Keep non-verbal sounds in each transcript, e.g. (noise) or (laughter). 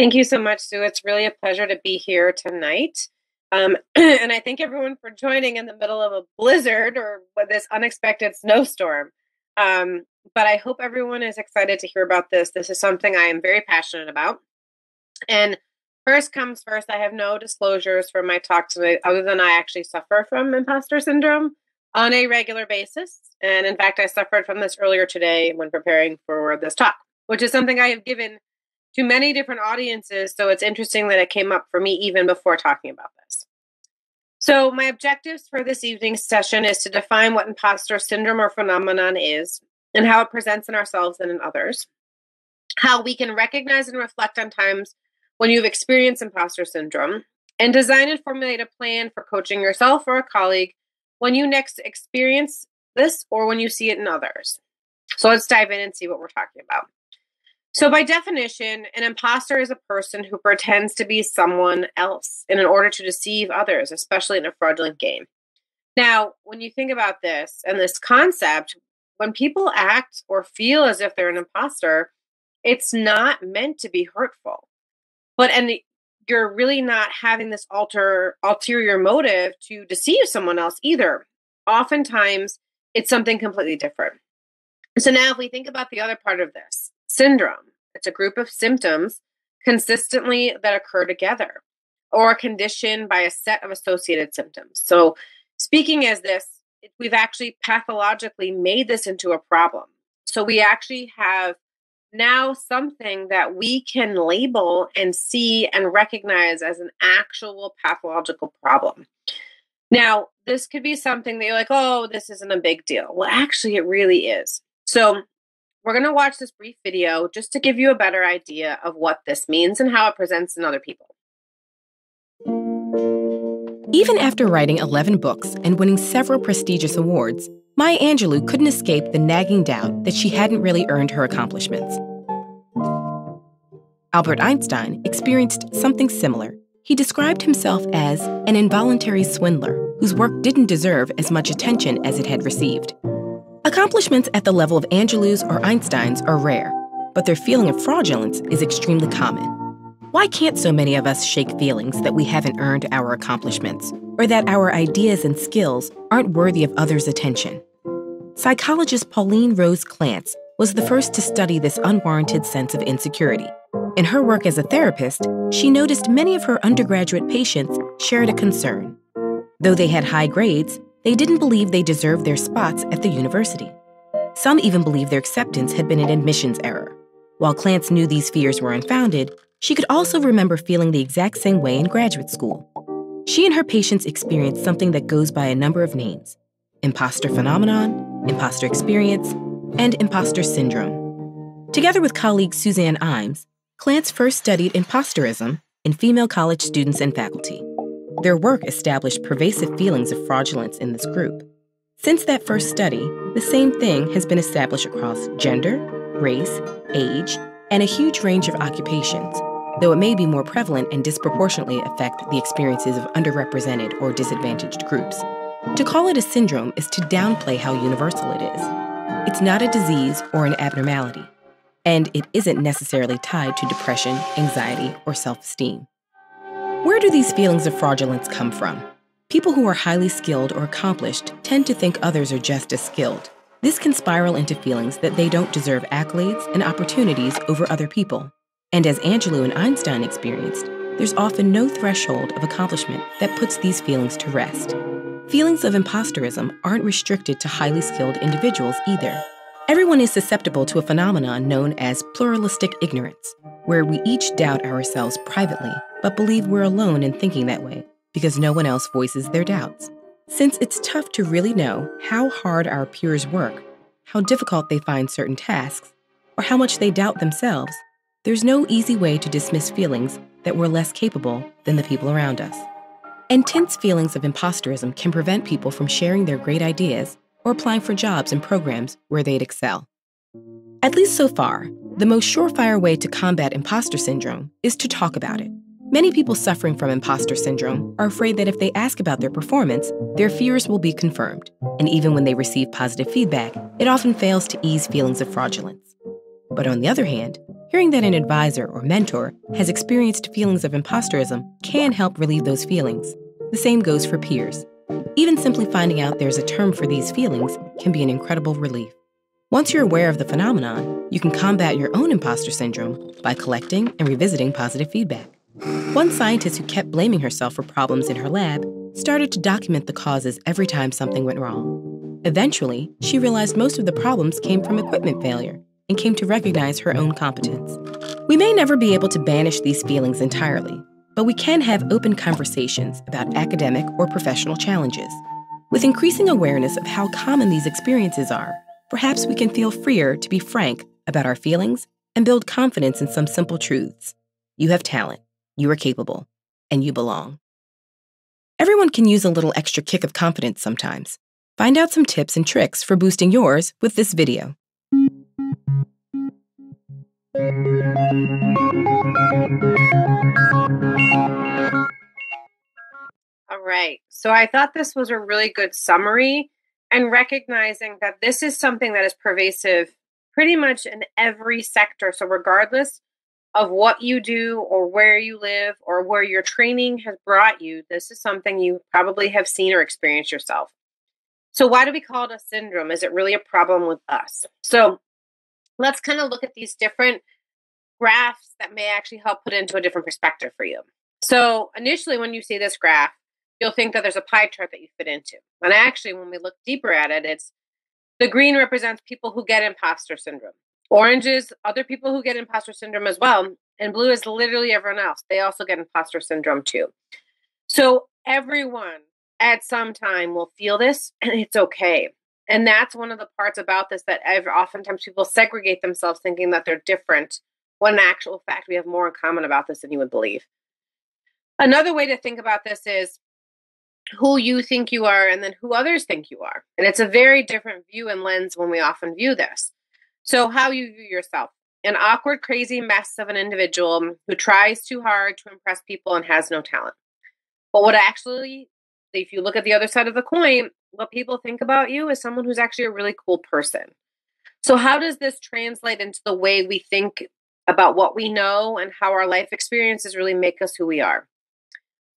Thank you so much, Sue. It's really a pleasure to be here tonight. Um, (clears throat) and I thank everyone for joining in the middle of a blizzard or this unexpected snowstorm. Um, but I hope everyone is excited to hear about this. This is something I am very passionate about. And first comes first, I have no disclosures for my talk tonight, other than I actually suffer from imposter syndrome on a regular basis. And in fact, I suffered from this earlier today when preparing for this talk, which is something I have given to many different audiences. So it's interesting that it came up for me even before talking about this. So, my objectives for this evening's session is to define what imposter syndrome or phenomenon is and how it presents in ourselves and in others, how we can recognize and reflect on times when you've experienced imposter syndrome, and design and formulate a plan for coaching yourself or a colleague when you next experience this or when you see it in others. So, let's dive in and see what we're talking about. So, by definition, an imposter is a person who pretends to be someone else in order to deceive others, especially in a fraudulent game. Now, when you think about this and this concept, when people act or feel as if they're an imposter, it's not meant to be hurtful. But and you're really not having this alter ulterior motive to deceive someone else either. Oftentimes, it's something completely different. So now if we think about the other part of this, syndrome. It's a group of symptoms consistently that occur together or a condition by a set of associated symptoms. So, speaking as this, we've actually pathologically made this into a problem. So, we actually have now something that we can label and see and recognize as an actual pathological problem. Now, this could be something that you're like, oh, this isn't a big deal. Well, actually, it really is. So, we're going to watch this brief video just to give you a better idea of what this means and how it presents in other people. Even after writing 11 books and winning several prestigious awards, Maya Angelou couldn't escape the nagging doubt that she hadn't really earned her accomplishments. Albert Einstein experienced something similar. He described himself as an involuntary swindler whose work didn't deserve as much attention as it had received. Accomplishments at the level of Angelou's or Einstein's are rare, but their feeling of fraudulence is extremely common. Why can't so many of us shake feelings that we haven't earned our accomplishments, or that our ideas and skills aren't worthy of others' attention? Psychologist Pauline Rose Clance was the first to study this unwarranted sense of insecurity. In her work as a therapist, she noticed many of her undergraduate patients shared a concern. Though they had high grades, they didn't believe they deserved their spots at the university. Some even believed their acceptance had been an admissions error. While Clance knew these fears were unfounded, she could also remember feeling the exact same way in graduate school. She and her patients experienced something that goes by a number of names imposter phenomenon, imposter experience, and imposter syndrome. Together with colleague Suzanne Imes, Clance first studied imposterism in female college students and faculty. Their work established pervasive feelings of fraudulence in this group. Since that first study, the same thing has been established across gender, race, age, and a huge range of occupations, though it may be more prevalent and disproportionately affect the experiences of underrepresented or disadvantaged groups. To call it a syndrome is to downplay how universal it is. It's not a disease or an abnormality, and it isn't necessarily tied to depression, anxiety, or self esteem. Where do these feelings of fraudulence come from? People who are highly skilled or accomplished tend to think others are just as skilled. This can spiral into feelings that they don't deserve accolades and opportunities over other people. And as Angelou and Einstein experienced, there's often no threshold of accomplishment that puts these feelings to rest. Feelings of imposterism aren't restricted to highly skilled individuals either. Everyone is susceptible to a phenomenon known as pluralistic ignorance, where we each doubt ourselves privately, but believe we're alone in thinking that way because no one else voices their doubts. Since it's tough to really know how hard our peers work, how difficult they find certain tasks, or how much they doubt themselves, there's no easy way to dismiss feelings that we're less capable than the people around us. Intense feelings of imposterism can prevent people from sharing their great ideas or applying for jobs and programs where they'd excel. At least so far, the most surefire way to combat imposter syndrome is to talk about it. Many people suffering from imposter syndrome are afraid that if they ask about their performance, their fears will be confirmed. And even when they receive positive feedback, it often fails to ease feelings of fraudulence. But on the other hand, Hearing that an advisor or mentor has experienced feelings of imposterism can help relieve those feelings. The same goes for peers. Even simply finding out there's a term for these feelings can be an incredible relief. Once you're aware of the phenomenon, you can combat your own imposter syndrome by collecting and revisiting positive feedback. One scientist who kept blaming herself for problems in her lab started to document the causes every time something went wrong. Eventually, she realized most of the problems came from equipment failure and came to recognize her own competence. We may never be able to banish these feelings entirely, but we can have open conversations about academic or professional challenges. With increasing awareness of how common these experiences are, perhaps we can feel freer to be frank about our feelings and build confidence in some simple truths. You have talent, you are capable, and you belong. Everyone can use a little extra kick of confidence sometimes. Find out some tips and tricks for boosting yours with this video. All right. So I thought this was a really good summary and recognizing that this is something that is pervasive pretty much in every sector. So, regardless of what you do or where you live or where your training has brought you, this is something you probably have seen or experienced yourself. So, why do we call it a syndrome? Is it really a problem with us? So, let's kind of look at these different graphs that may actually help put into a different perspective for you. So, initially, when you see this graph, you'll think that there's a pie chart that you fit into. And actually, when we look deeper at it, it's the green represents people who get imposter syndrome. Orange is other people who get imposter syndrome as well. And blue is literally everyone else. They also get imposter syndrome too. So everyone at some time will feel this and it's okay. And that's one of the parts about this that I've oftentimes people segregate themselves thinking that they're different when in actual fact we have more in common about this than you would believe. Another way to think about this is who you think you are and then who others think you are. And it's a very different view and lens when we often view this. So, how you view yourself an awkward, crazy mess of an individual who tries too hard to impress people and has no talent. But what actually, if you look at the other side of the coin, what people think about you is someone who's actually a really cool person. So, how does this translate into the way we think about what we know and how our life experiences really make us who we are?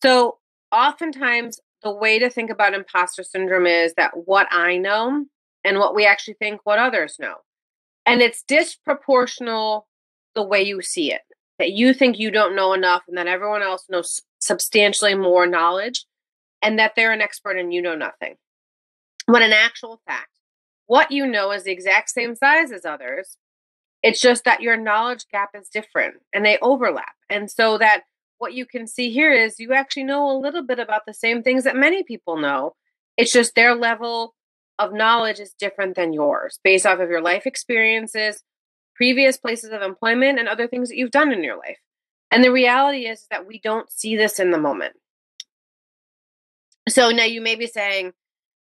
So, oftentimes, the way to think about imposter syndrome is that what I know and what we actually think what others know. And it's disproportional the way you see it. That you think you don't know enough and that everyone else knows substantially more knowledge and that they're an expert and you know nothing. When in actual fact, what you know is the exact same size as others. It's just that your knowledge gap is different and they overlap. And so that what you can see here is you actually know a little bit about the same things that many people know. It's just their level of knowledge is different than yours based off of your life experiences, previous places of employment, and other things that you've done in your life. And the reality is that we don't see this in the moment. So now you may be saying,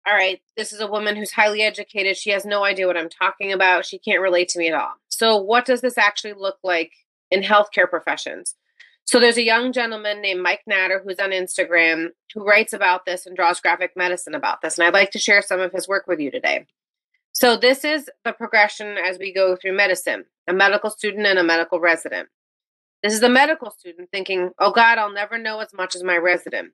all right, this is a woman who's highly educated. She has no idea what I'm talking about. She can't relate to me at all. So, what does this actually look like in healthcare professions? So there's a young gentleman named Mike Natter who's on Instagram who writes about this and draws graphic medicine about this. And I'd like to share some of his work with you today. So this is the progression as we go through medicine a medical student and a medical resident. This is the medical student thinking, oh God, I'll never know as much as my resident.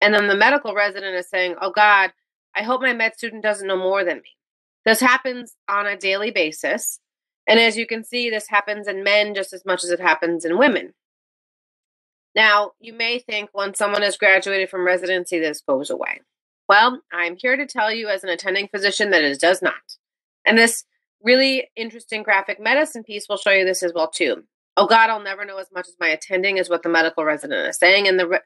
And then the medical resident is saying, oh God, I hope my med student doesn't know more than me. This happens on a daily basis. And as you can see, this happens in men just as much as it happens in women. Now, you may think when someone has graduated from residency, this goes away. Well, I'm here to tell you as an attending physician that it does not. And this really interesting graphic medicine piece will show you this as well too. Oh God, I'll never know as much as my attending is what the medical resident is saying, and the re-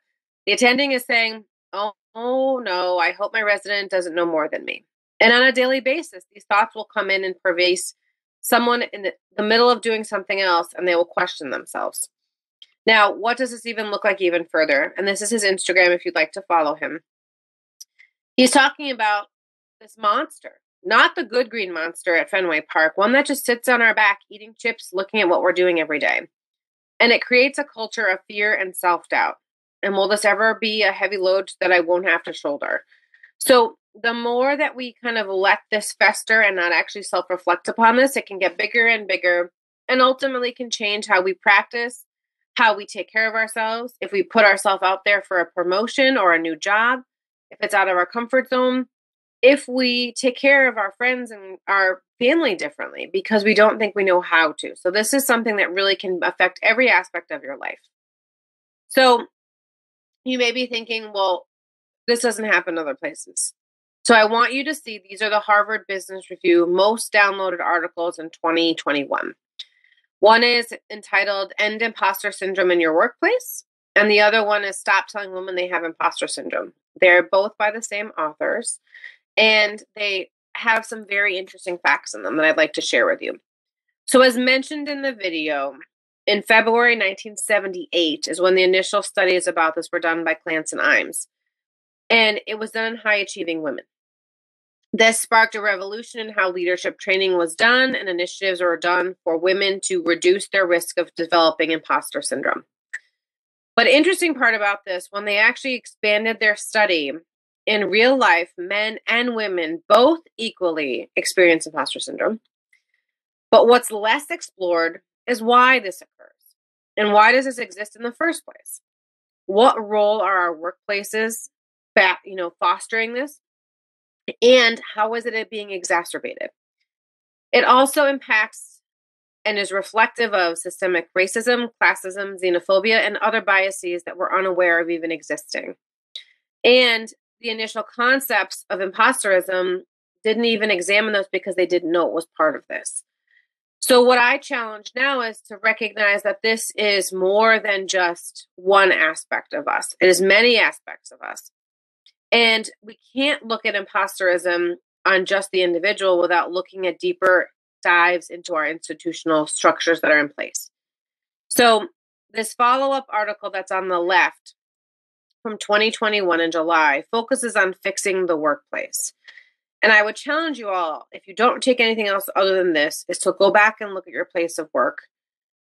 the attending is saying, oh, oh no, I hope my resident doesn't know more than me. And on a daily basis, these thoughts will come in and pervade someone in the, the middle of doing something else, and they will question themselves. Now, what does this even look like even further? And this is his Instagram if you'd like to follow him. He's talking about this monster, not the good green monster at Fenway Park, one that just sits on our back eating chips, looking at what we're doing every day. And it creates a culture of fear and self doubt. And will this ever be a heavy load that I won't have to shoulder? So, the more that we kind of let this fester and not actually self reflect upon this, it can get bigger and bigger and ultimately can change how we practice, how we take care of ourselves, if we put ourselves out there for a promotion or a new job, if it's out of our comfort zone, if we take care of our friends and our family differently because we don't think we know how to. So, this is something that really can affect every aspect of your life. So, you may be thinking, well, this doesn't happen other places. So, I want you to see these are the Harvard Business Review most downloaded articles in 2021. One is entitled End Imposter Syndrome in Your Workplace, and the other one is Stop Telling Women They Have Imposter Syndrome. They're both by the same authors, and they have some very interesting facts in them that I'd like to share with you. So, as mentioned in the video, in February 1978 is when the initial studies about this were done by Clance and Imes, and it was done in high achieving women. This sparked a revolution in how leadership training was done, and initiatives were done for women to reduce their risk of developing imposter syndrome. But interesting part about this, when they actually expanded their study in real life, men and women both equally experience imposter syndrome. But what's less explored is why this occurs and why does this exist in the first place? What role are our workplaces, you know, fostering this? And how is it being exacerbated? It also impacts and is reflective of systemic racism, classism, xenophobia, and other biases that we're unaware of even existing. And the initial concepts of imposterism didn't even examine those because they didn't know it was part of this. So, what I challenge now is to recognize that this is more than just one aspect of us, it is many aspects of us. And we can't look at imposterism on just the individual without looking at deeper dives into our institutional structures that are in place. So, this follow up article that's on the left from 2021 in July focuses on fixing the workplace. And I would challenge you all, if you don't take anything else other than this, is to go back and look at your place of work.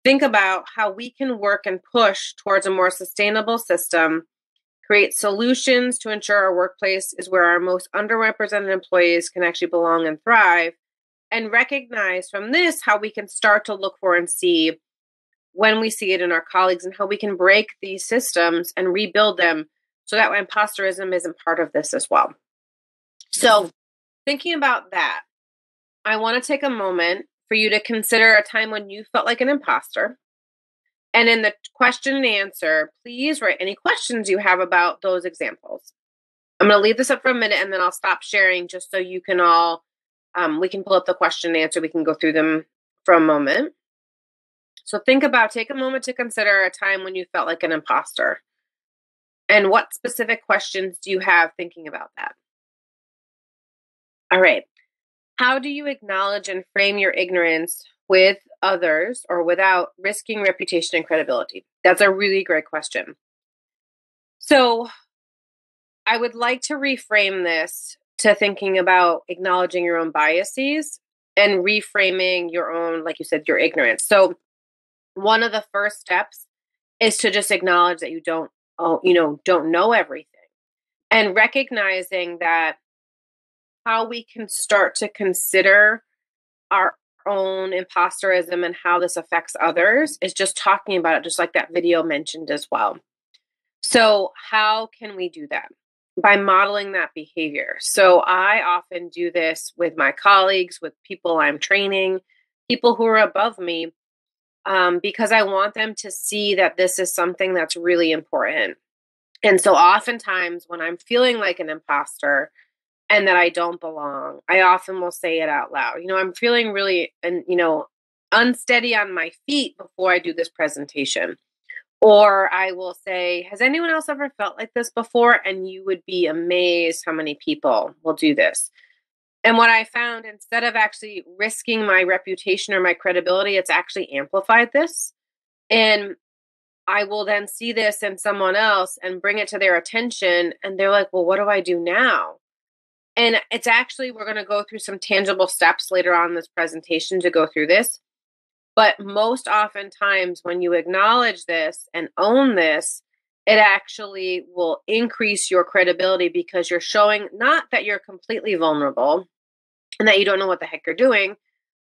Think about how we can work and push towards a more sustainable system create solutions to ensure our workplace is where our most underrepresented employees can actually belong and thrive, and recognize from this how we can start to look for and see when we see it in our colleagues and how we can break these systems and rebuild them so that imposterism isn't part of this as well. So, thinking about that, I want to take a moment for you to consider a time when you felt like an imposter and in the question and answer, please write any questions you have about those examples. I'm going to leave this up for a minute and then I'll stop sharing just so you can all, um, we can pull up the question and answer. We can go through them for a moment. So think about, take a moment to consider a time when you felt like an imposter. And what specific questions do you have thinking about that? All right. How do you acknowledge and frame your ignorance with others or without risking reputation and credibility? That's a really great question. So, I would like to reframe this to thinking about acknowledging your own biases and reframing your own, like you said, your ignorance. So, one of the first steps is to just acknowledge that you don't, oh, you know, don't know everything and recognizing that how we can start to consider our own imposterism and how this affects others is just talking about it, just like that video mentioned as well. So, how can we do that? By modeling that behavior. So, I often do this with my colleagues, with people I'm training, people who are above me, um, because I want them to see that this is something that's really important. And so, oftentimes, when I'm feeling like an imposter, and that I don't belong. I often will say it out loud. You know, I'm feeling really and you know, unsteady on my feet before I do this presentation. Or I will say, Has anyone else ever felt like this before? And you would be amazed how many people will do this. And what I found, instead of actually risking my reputation or my credibility, it's actually amplified this. And I will then see this in someone else and bring it to their attention. And they're like, well, what do I do now? And it's actually, we're going to go through some tangible steps later on this presentation to go through this. But most oftentimes, when you acknowledge this and own this, it actually will increase your credibility because you're showing not that you're completely vulnerable and that you don't know what the heck you're doing,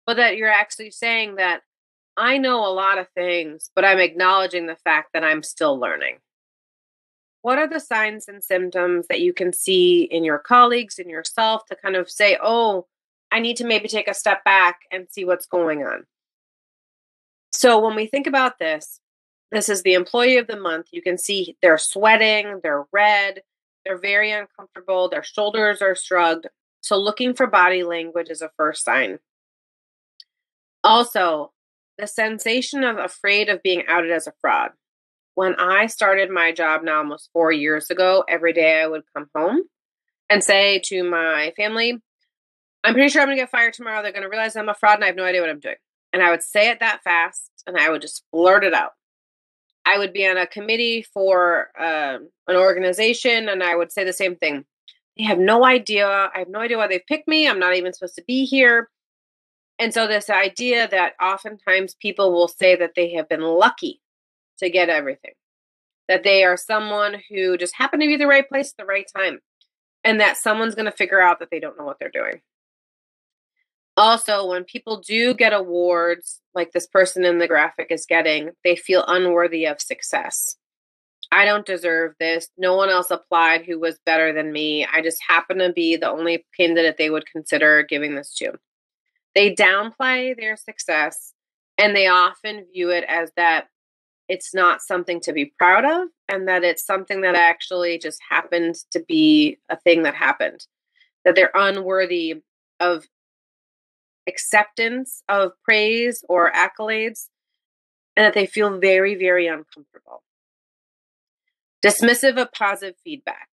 but that you're actually saying that I know a lot of things, but I'm acknowledging the fact that I'm still learning. What are the signs and symptoms that you can see in your colleagues, in yourself to kind of say, oh, I need to maybe take a step back and see what's going on? So when we think about this, this is the employee of the month. You can see they're sweating, they're red, they're very uncomfortable, their shoulders are shrugged. So looking for body language is a first sign. Also, the sensation of afraid of being outed as a fraud. When I started my job now almost four years ago, every day I would come home and say to my family, I'm pretty sure I'm going to get fired tomorrow. They're going to realize I'm a fraud and I have no idea what I'm doing. And I would say it that fast and I would just blurt it out. I would be on a committee for uh, an organization and I would say the same thing. They have no idea. I have no idea why they've picked me. I'm not even supposed to be here. And so, this idea that oftentimes people will say that they have been lucky to get everything, that they are someone who just happened to be the right place at the right time, and that someone's going to figure out that they don't know what they're doing. Also, when people do get awards, like this person in the graphic is getting, they feel unworthy of success. I don't deserve this. No one else applied who was better than me. I just happen to be the only candidate they would consider giving this to. They downplay their success and they often view it as that it's not something to be proud of and that it's something that actually just happened to be a thing that happened. That they're unworthy of acceptance of praise or accolades and that they feel very, very uncomfortable. Dismissive of positive feedback.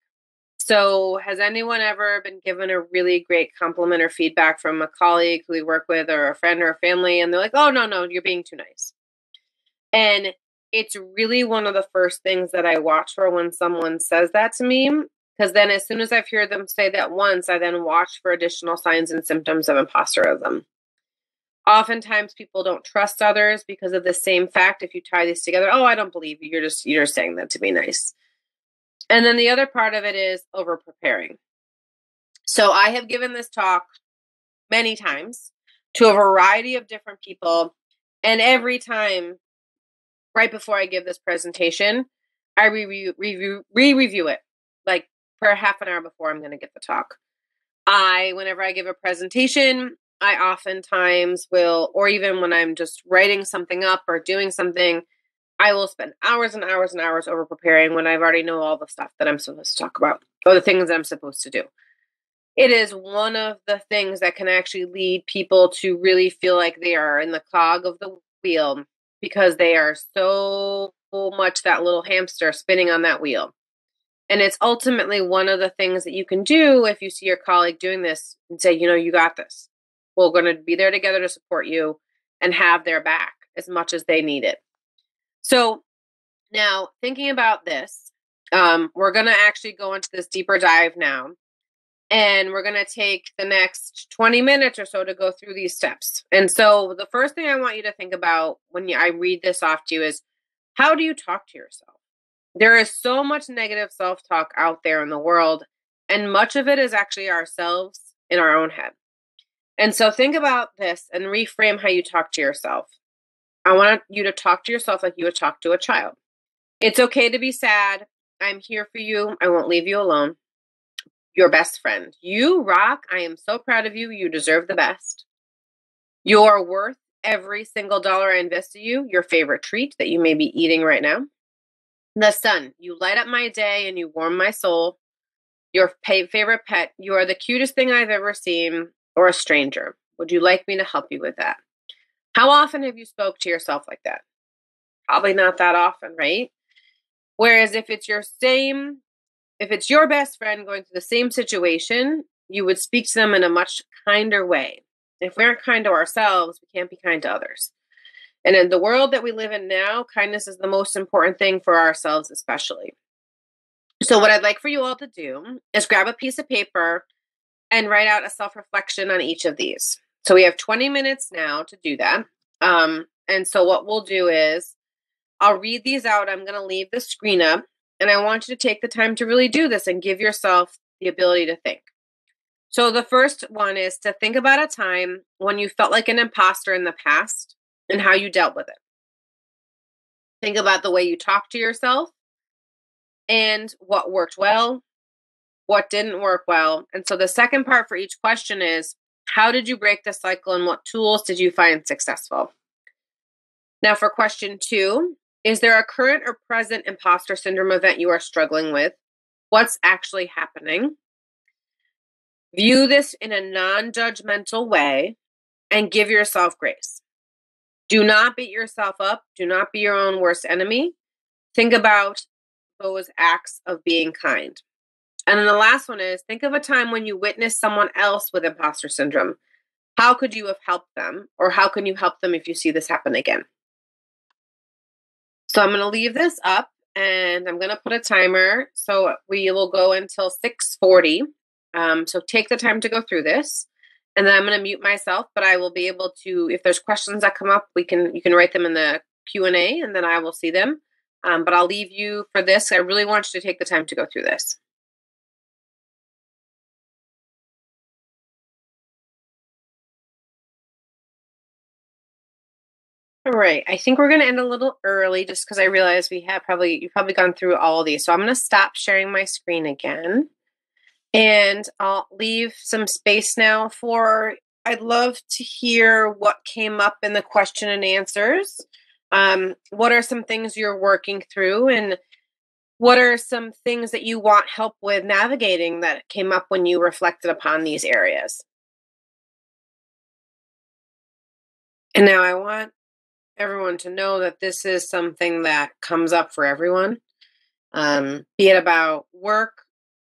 So, has anyone ever been given a really great compliment or feedback from a colleague who we work with, or a friend or a family, and they're like, oh, no, no, you're being too nice? And it's really one of the first things that I watch for when someone says that to me. Because then, as soon as I've heard them say that once, I then watch for additional signs and symptoms of imposterism. Oftentimes, people don't trust others because of the same fact. If you tie these together, oh, I don't believe you. You're just you're saying that to be nice. And then the other part of it is over preparing. So I have given this talk many times to a variety of different people. And every time, right before I give this presentation, I review, review, re-review it like for half an hour before I'm going to give the talk. I, whenever I give a presentation, I oftentimes will, or even when I'm just writing something up or doing something, I will spend hours and hours and hours over preparing when I've already know all the stuff that I'm supposed to talk about or the things that I'm supposed to do. It is one of the things that can actually lead people to really feel like they are in the cog of the wheel because they are so much that little hamster spinning on that wheel. And it's ultimately one of the things that you can do if you see your colleague doing this and say, you know, you got this. We're going to be there together to support you and have their back as much as they need it. So now thinking about this, um, we're going to actually go into this deeper dive now. And we're going to take the next 20 minutes or so to go through these steps. And so, the first thing I want you to think about when I read this off to you is how do you talk to yourself? There is so much negative self talk out there in the world, and much of it is actually ourselves in our own head. And so, think about this and reframe how you talk to yourself. I want you to talk to yourself like you would talk to a child. It's okay to be sad. I'm here for you. I won't leave you alone. Your best friend. You rock. I am so proud of you. You deserve the best. You're worth every single dollar I invest in you. Your favorite treat that you may be eating right now. The sun. You light up my day and you warm my soul. Your favorite pet. You are the cutest thing I've ever seen, or a stranger. Would you like me to help you with that? How often have you spoke to yourself like that? Probably not that often, right? Whereas if it's your same, if it's your best friend going through the same situation, you would speak to them in a much kinder way. If we aren't kind to ourselves, we can't be kind to others. And in the world that we live in now, kindness is the most important thing for ourselves, especially. So, what I'd like for you all to do is grab a piece of paper and write out a self reflection on each of these. So we have 20 minutes now to do that. Um, and so what we'll do is I'll read these out. I'm going to leave the screen up and I want you to take the time to really do this and give yourself the ability to think. So the first one is to think about a time when you felt like an imposter in the past and how you dealt with it. Think about the way you talk to yourself and what worked well, what didn't work well. And so the second part for each question is how did you break the cycle and what tools did you find successful? Now, for question two, is there a current or present imposter syndrome event you are struggling with? What's actually happening? View this in a non judgmental way and give yourself grace. Do not beat yourself up. Do not be your own worst enemy. Think about those acts of being kind. And then the last one is think of a time when you witnessed someone else with imposter syndrome. How could you have helped them? Or how can you help them if you see this happen again? So I'm going to leave this up and I'm going to put a timer. So we will go until 640. Um, so take the time to go through this. And then I'm going to mute myself, but I will be able to, if there's questions that come up, we can, you can write them in the Q&A and then I will see them. Um, but I'll leave you for this. I really want you to take the time to go through this. All right. I think we're going to end a little early just because I realize we have probably, you've probably gone through all of these. So I'm going to stop sharing my screen again. And I'll leave some space now for, I'd love to hear what came up in the question and answers. Um, what are some things you're working through? And what are some things that you want help with navigating that came up when you reflected upon these areas? And now I want everyone to know that this is something that comes up for everyone, um, be it about work,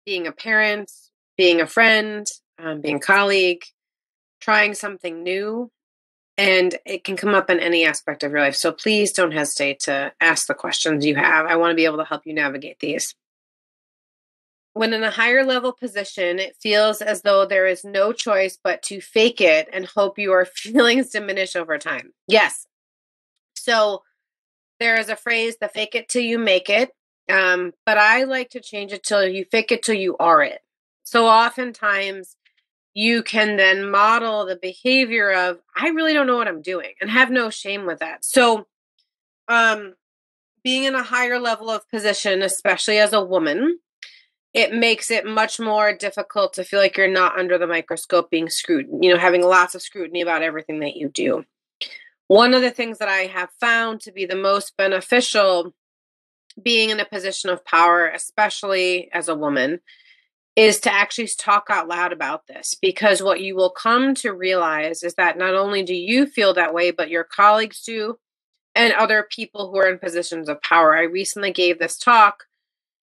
being a parent, being a friend, um, being a colleague, trying something new. And it can come up in any aspect of your life. So please don't hesitate to ask the questions you have. I want to be able to help you navigate these. When in a higher level position, it feels as though there is no choice but to fake it and hope your (laughs) feelings diminish over time. Yes, so there is a phrase, the fake it till you make it. Um, but I like to change it till you fake it till you are it. So oftentimes you can then model the behavior of, I really don't know what I'm doing and have no shame with that. So, um, being in a higher level of position, especially as a woman, it makes it much more difficult to feel like you're not under the microscope being scrutinized, you know, having lots of scrutiny about everything that you do. One of the things that I have found to be the most beneficial being in a position of power, especially as a woman, is to actually talk out loud about this because what you will come to realize is that not only do you feel that way, but your colleagues do and other people who are in positions of power. I recently gave this talk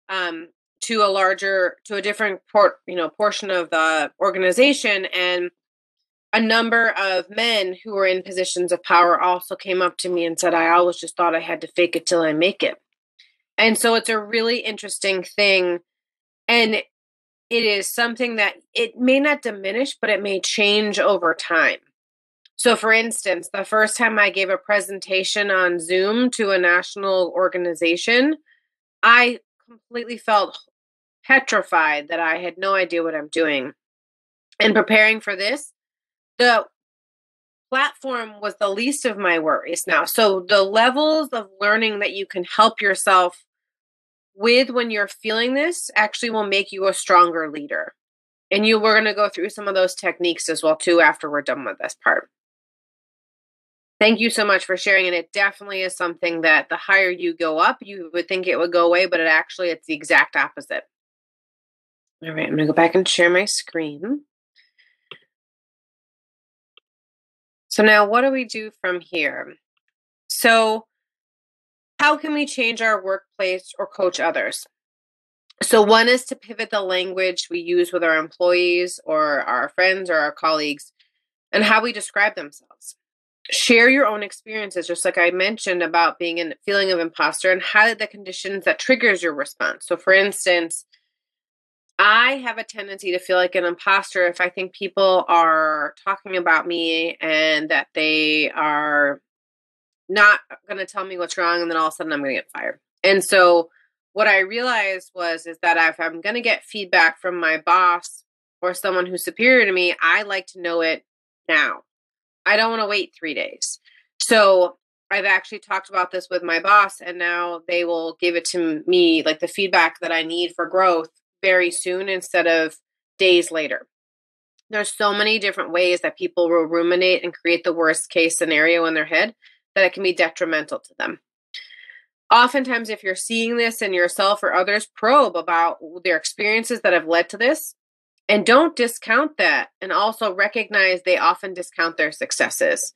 um, to a larger, to a different port, you know, portion of the organization, and a number of men who were in positions of power also came up to me and said, I always just thought I had to fake it till I make it. And so it's a really interesting thing. And it is something that it may not diminish, but it may change over time. So, for instance, the first time I gave a presentation on Zoom to a national organization, I completely felt petrified that I had no idea what I'm doing. And preparing for this, the platform was the least of my worries now. So the levels of learning that you can help yourself with when you're feeling this actually will make you a stronger leader. And you we're going to go through some of those techniques as well too after we're done with this part. Thank you so much for sharing and it definitely is something that the higher you go up, you would think it would go away, but it actually it's the exact opposite. All right, I'm going to go back and share my screen. So now what do we do from here? So how can we change our workplace or coach others? So one is to pivot the language we use with our employees or our friends or our colleagues and how we describe themselves. Share your own experiences, just like I mentioned about being in feeling of imposter and highlight the conditions that triggers your response. So for instance, I have a tendency to feel like an imposter if I think people are talking about me and that they are not going to tell me what's wrong and then all of a sudden I'm going to get fired. And so what I realized was is that if I'm going to get feedback from my boss or someone who's superior to me, I like to know it now. I don't want to wait 3 days. So I've actually talked about this with my boss, and now they will give it to me, like the feedback that I need for growth, very soon instead of days later. There's so many different ways that people will ruminate and create the worst case scenario in their head that it can be detrimental to them. Oftentimes, if you're seeing this in yourself or others, probe about their experiences that have led to this and don't discount that. And also recognize they often discount their successes.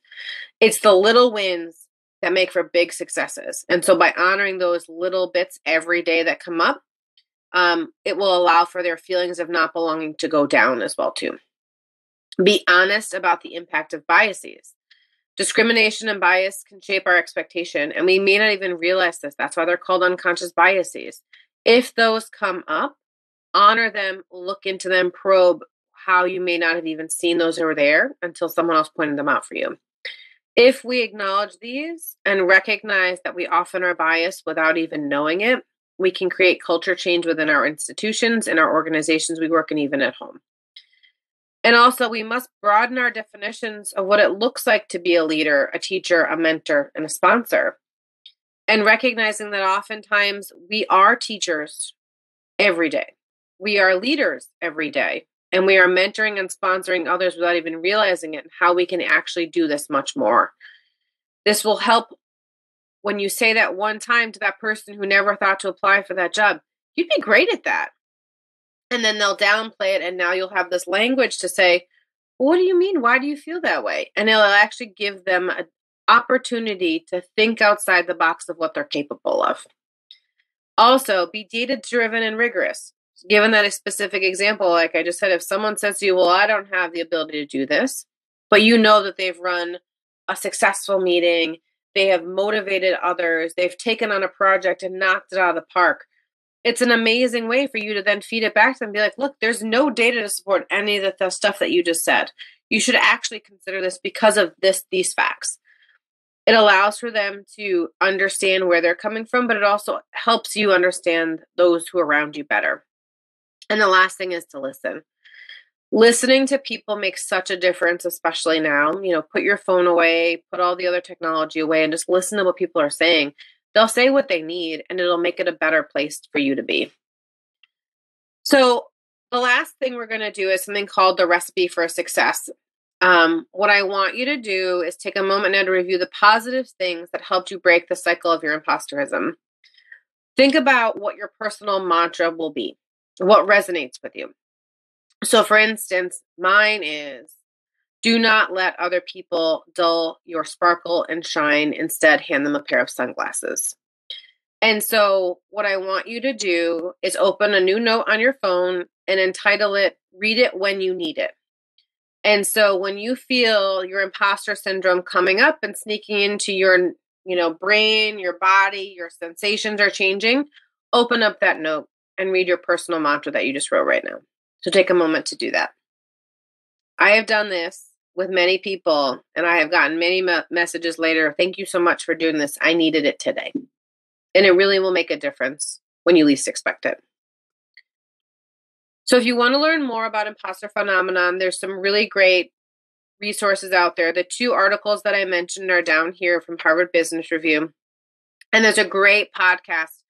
It's the little wins that make for big successes. And so by honoring those little bits every day that come up, um, it will allow for their feelings of not belonging to go down as well too. Be honest about the impact of biases. Discrimination and bias can shape our expectation, and we may not even realize this. That's why they're called unconscious biases. If those come up, honor them, look into them, probe how you may not have even seen those over there until someone else pointed them out for you. If we acknowledge these and recognize that we often are biased without even knowing it, we can create culture change within our institutions and our organizations we work in, even at home. And also, we must broaden our definitions of what it looks like to be a leader, a teacher, a mentor, and a sponsor. And recognizing that oftentimes we are teachers every day, we are leaders every day, and we are mentoring and sponsoring others without even realizing it and how we can actually do this much more this will help when you say that one time to that person who never thought to apply for that job you'd be great at that. And then they'll downplay it and now you'll have this language to say what do you mean? Why do you feel that way? And it'll actually give them an opportunity to think outside the box of what they're capable of. Also be data driven and rigorous. Given that a specific example, like I just said, if someone says to you, Well, I don't have the ability to do this, but you know that they've run a successful meeting, they have motivated others, they've taken on a project and knocked it out of the park. It's an amazing way for you to then feed it back to them and be like, look, there's no data to support any of the stuff that you just said. You should actually consider this because of this these facts. It allows for them to understand where they're coming from, but it also helps you understand those who are around you better. And the last thing is to listen. Listening to people makes such a difference, especially now. You know, put your phone away, put all the other technology away, and just listen to what people are saying. They'll say what they need, and it'll make it a better place for you to be. So, the last thing we're going to do is something called the recipe for success. Um, what I want you to do is take a moment now to review the positive things that helped you break the cycle of your imposterism. Think about what your personal mantra will be what resonates with you. So, for instance, mine is do not let other people dull your sparkle and shine. Instead, hand them a pair of sunglasses. And so, what I want you to do is open a new note on your phone and entitle it Read It When You Need It. And so, when you feel your imposter syndrome coming up and sneaking into your you know brain your body your sensations are changing open up that note and read your personal mantra that you just wrote right now. So take a moment to do that. I have done this with many people, and I have gotten many me- messages later. Thank you so much for doing this. I needed it today. And it really will make a difference when you least expect it. So, if you want to learn more about imposter phenomenon, there's some really great resources out there. The two articles that I mentioned are down here from Harvard Business Review. And there's a great podcast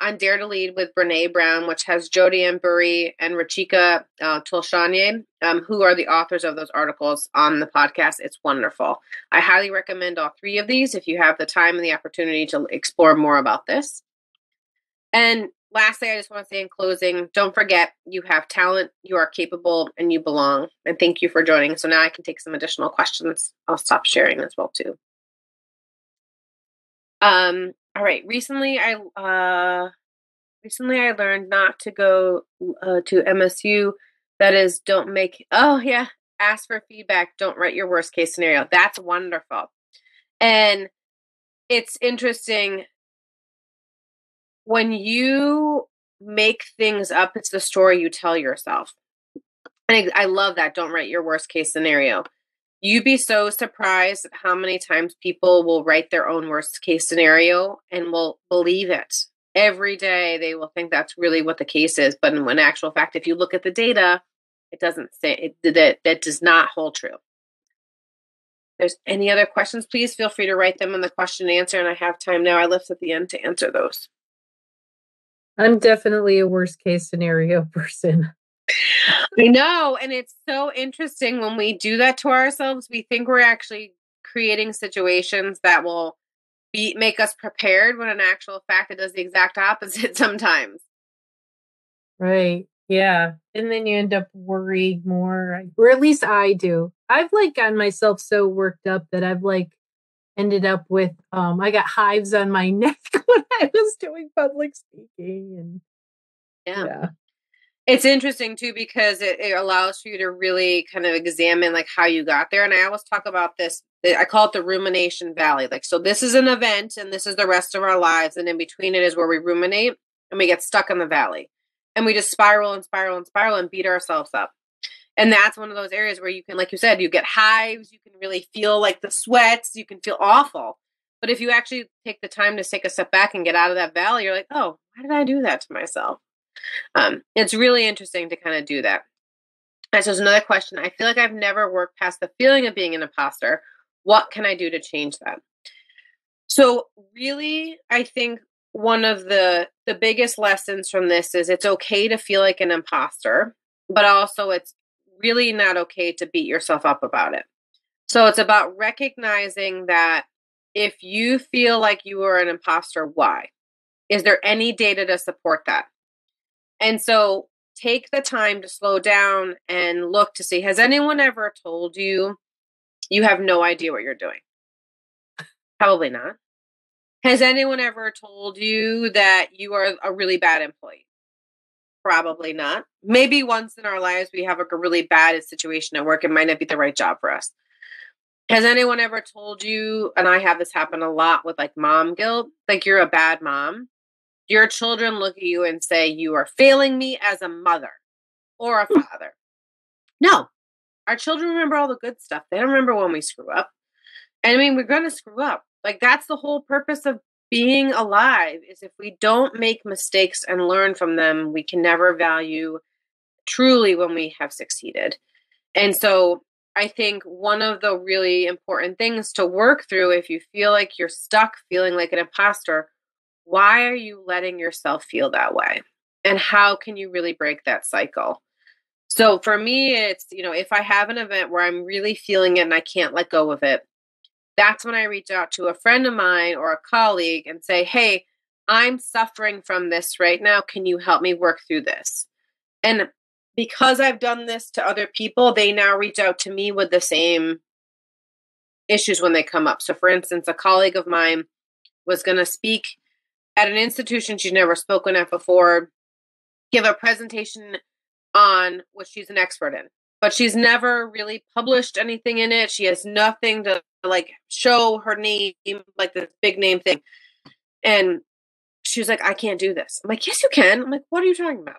on Dare to Lead with Brene Brown, which has Jodie-Ann Burey and Ruchika uh, Tulshyan, um, who are the authors of those articles on the podcast. It's wonderful. I highly recommend all three of these if you have the time and the opportunity to explore more about this. And lastly, I just want to say in closing don't forget you have talent, you are capable, and you belong. And thank you for joining. So now I can take some additional questions. I'll stop sharing as well, too. Um, all right. Recently, I uh, recently I learned not to go uh, to MSU. That is, don't make. Oh yeah, ask for feedback. Don't write your worst case scenario. That's wonderful, and it's interesting when you make things up. It's the story you tell yourself, and I love that. Don't write your worst case scenario You'd be so surprised at how many times people will write their own worst case scenario and will believe it. Every day they will think that's really what the case is. But in actual fact, if you look at the data, it doesn't say it, that that does not hold true. there's any other questions, please feel free to write them in the question and answer. And I have time now. I left at the end to answer those. I'm definitely a worst case scenario (laughs) person. I know. And it's so interesting when we do that to ourselves, we think we're actually creating situations that will be make us prepared when in actual fact it does the exact opposite (laughs) sometimes. Right. Yeah. And then you end up worried more, or at least I do. I've like gotten myself so worked up that I've like ended up with um I got hives on my (laughs) neck (laughs) when I was doing public speaking and yeah. yeah. It's interesting too because it, it allows for you to really kind of examine like how you got there. And I always talk about this. I call it the rumination valley. Like, so this is an event and this is the rest of our lives. And in between it is where we ruminate and we get stuck in the valley and we just spiral and spiral and spiral and beat ourselves up. And that's one of those areas where you can, like you said, you get hives, you can really feel like the sweats, you can feel awful. But if you actually take the time to take a step back and get out of that valley, you're like, oh, why did I do that to myself? Um, it's really interesting to kind of do that. And so there's another question. I feel like I've never worked past the feeling of being an imposter. What can I do to change that? So really, I think one of the the biggest lessons from this is it's okay to feel like an imposter, but also it's really not okay to beat yourself up about it. So it's about recognizing that if you feel like you are an imposter, why? Is there any data to support that? And so take the time to slow down and look to see has anyone ever told you you have no idea what you're doing? Probably not. Has anyone ever told you that you are a really bad employee? Probably not. Maybe once in our lives we have a really bad situation at work. It might not be the right job for us. Has anyone ever told you, and I have this happen a lot with like mom guilt, like you're a bad mom? Your children look at you and say, You are failing me as a mother or a hmm. father. No, our children remember all the good stuff. They don't remember when we screw up. And I mean, we're going to screw up. Like that's the whole purpose of being alive is if we don't make mistakes and learn from them, we can never value truly when we have succeeded. And so I think one of the really important things to work through if you feel like you're stuck feeling like an imposter, why are you letting yourself feel that way? And how can you really break that cycle? So for me, it's, you know, if I have an event where I'm really feeling it and I can't let go of it, that's when I reach out to a friend of mine or a colleague and say, Hey, I'm suffering from this right now. Can you help me work through this? And because I've done this to other people, they now reach out to me with the same issues when they come up. So, for instance, a colleague of mine was going to speak at an institution she'd never spoken at before, give a presentation on what she's an expert in but she's never really published anything in it. She has nothing to like show her name, like this big name thing. And she was like, I can't do this. I'm like, yes, you can. I'm like, what are you talking about?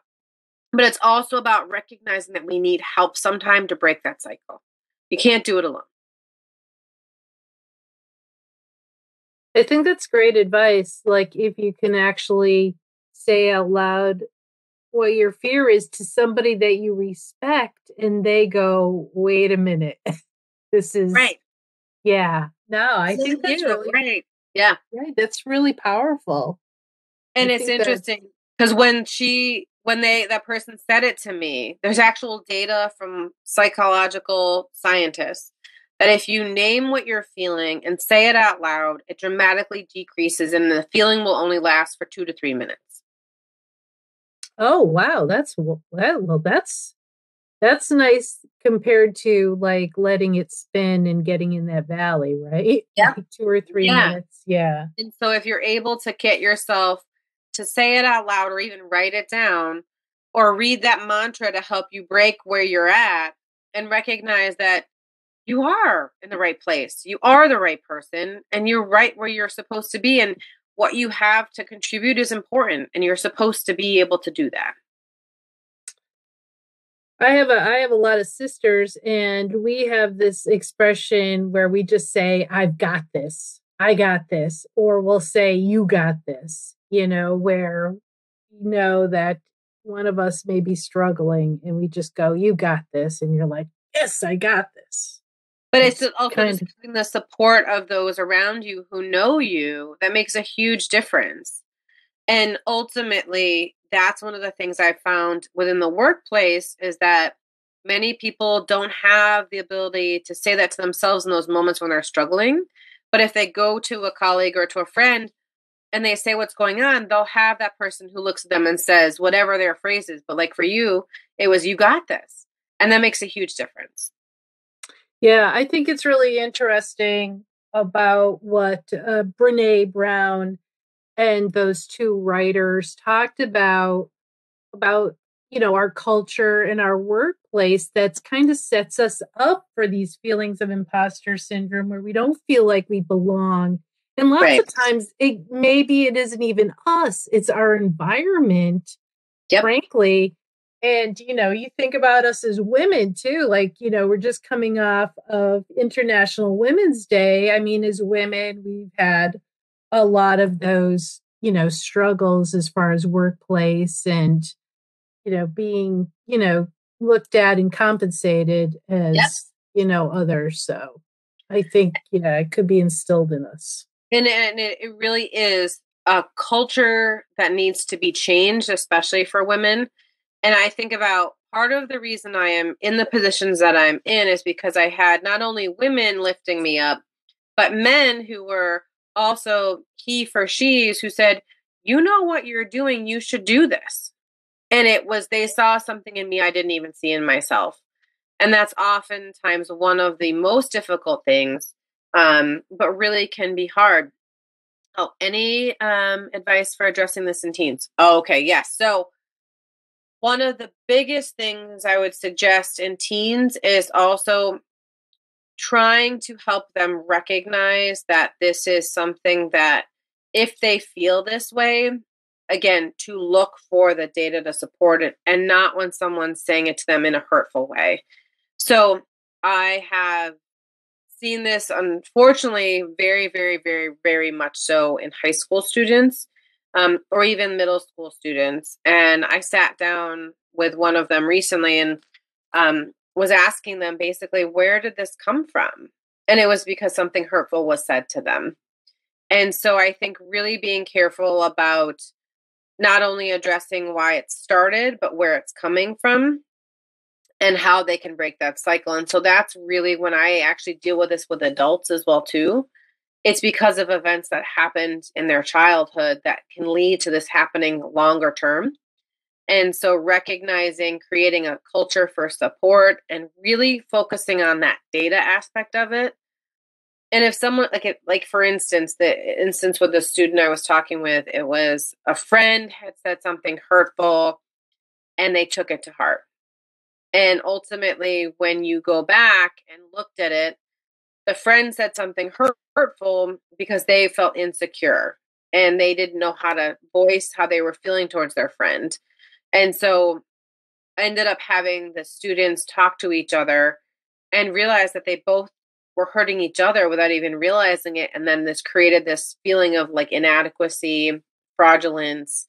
But it's also about recognizing that we need help sometime to break that cycle. You can't do it alone. I think that's great advice. Like, if you can actually say out loud what your fear is to somebody that you respect and they go wait a minute. (laughs) This is right. Yeah. No i so think that's really right yeah. Right that's really powerful. And I it's interesting because when she when they that person said it to me there's actual data from psychological scientists that if you name what you're feeling and say it out loud it dramatically decreases and the feeling will only last for two to three minutes Oh wow, that's well, that's that's nice compared to like letting it spin and getting in that valley, right? (laughs) Yeah. Like two or three yeah. minutes. Yeah. And so if you're able to get yourself to say it out loud or even write it down or read that mantra to help you break where you're at and recognize that you are in the right place. You are the right person and you're right where you're supposed to be. And what you have to contribute is important and you're supposed to be able to do that I have a I have a lot of sisters and we have this expression where we just say I've got this. I got this or we'll say you got this, you know, where you know that one of us may be struggling and we just go you got this and you're like, "Yes, I got this." But it's, also kind of- the support of those around you who know you that makes a huge difference and ultimately that's one of the things i found within the workplace is that many people don't have the ability to say that to themselves in those moments when they're struggling but if they go to a colleague or to a friend and they say what's going on, they'll have that person who looks at them and says whatever their phrase is. But like for you, it was, you got this. And that makes a huge difference. Yeah, I think it's really interesting about what uh, Brene Brown and those two writers talked about about you know our culture and our workplace that's kind of sets us up for these feelings of imposter syndrome where we don't feel like we belong and lots right. of times it maybe it isn't even us it's our environment yep. frankly and you know you think about us as women too like you know we're just coming off of international women's day i mean as women we've had a lot of those you know struggles as far as workplace and you know, being, you know, looked at and compensated as, yes. you know, others. So I think, yeah, it could be instilled in us. And, and it, it really is a culture that needs to be changed, especially for women. And I think about part of the reason I am in the positions that I'm in is because I had not only women lifting me up, but men who were also he for she's who said, You know what you're doing, you should do this and it was they saw something in me I didn't even see in myself. And that's oftentimes one of the most difficult things, um, but really can be hard. Oh, any um, advice for addressing this in teens? Oh, okay, yes. So, one of the biggest things I would suggest in teens is also trying to help them recognize that this is something that if they feel this way, again to look for the data to support it and not when someone's saying it to them in a hurtful way. So i have seen this unfortunately very very very very much so in high school students um, or even middle school students and i sat down with one of them recently and um, was asking them basically where did this come from and it was because something hurtful was said to them and so i think really being careful about not only addressing why it started, but where it's coming from and how they can break that cycle. And so that's really when I actually deal with this with adults as well too. It's because of events that happened in their childhood that can lead to this happening longer term. And so recognizing creating a culture for support and really focusing on that data aspect of it and if someone like it, like for instance the instance with the student i was talking with it was a friend had said something hurtful and they took it to heart and ultimately when you go back and looked at it the friend said something hurtful because they felt insecure and they didn't know how to voice how they were feeling towards their friend. And so I ended up having the students talk to each other and realize that they both were hurting each other without even realizing it and then this created this feeling of like inadequacy fraudulence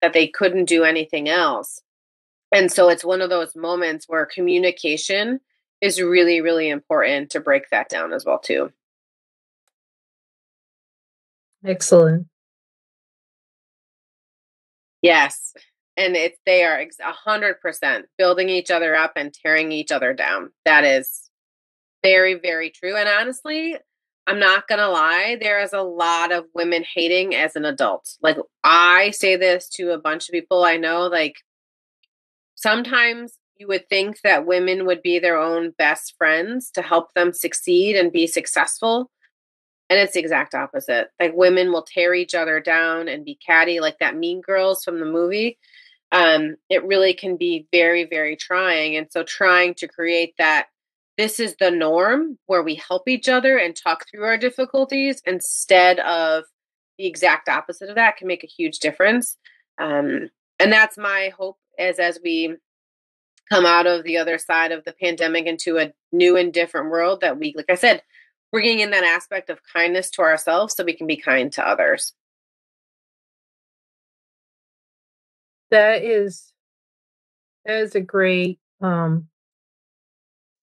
that they couldn't do anything else. And so it's one of those moments where communication is really really important to break that down as well too excellent yes and it's they are a hundred percent building each other up and tearing each other down that is very, very true. And honestly, I'm not going to lie, there is a lot of women hating as an adult. Like, I say this to a bunch of people I know. Like, sometimes you would think that women would be their own best friends to help them succeed and be successful. And it's the exact opposite. Like, women will tear each other down and be catty, like that Mean Girls from the movie. Um, it really can be very, very trying. And so, trying to create that this is the norm where we help each other and talk through our difficulties instead of the exact opposite of that can make a huge difference um, and that's my hope as as we come out of the other side of the pandemic into a new and different world that we like i said bringing in that aspect of kindness to ourselves so we can be kind to others. That is that is a great um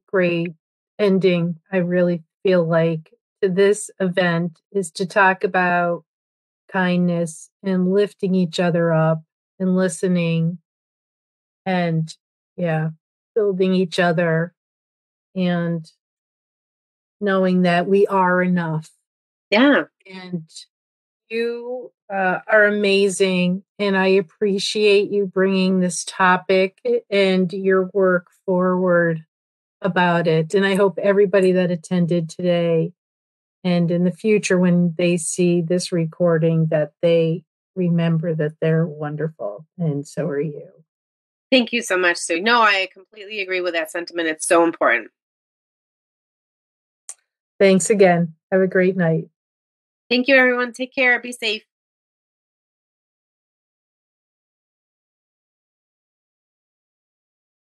great ending, I really feel like, to this event is to talk about kindness and lifting each other up and listening and, yeah, building each other and knowing that we are enough. Yeah. And you uh, are amazing. And I appreciate you bringing this topic and your work forward about it. And I hope everybody that attended today and in the future, when they see this recording, that they remember that they're wonderful. And so are you. Thank you so much, Sue. No, I completely agree with that sentiment. It's so important. Thanks again. Have a great night. Thank you, everyone. Take care. Be safe.